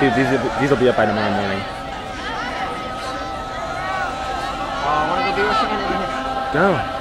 These, these will, these will be up by tomorrow morning. Uh. Go.